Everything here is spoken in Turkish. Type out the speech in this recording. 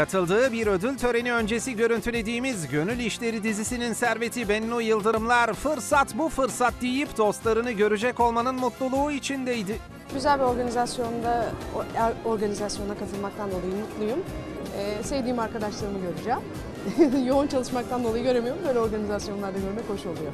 katıldığı bir ödül töreni öncesi görüntülediğimiz Gönül İşleri dizisinin serveti Bennu Yıldırımlar fırsat bu fırsat deyip dostlarını görecek olmanın mutluluğu içindeydi. Güzel bir organizasyonda er, organizasyona katılmaktan dolayı mutluyum. Ee, sevdiğim arkadaşlarımı göreceğim. Yoğun çalışmaktan dolayı göremiyorum. Böyle organizasyonlarda görmek hoş oluyor.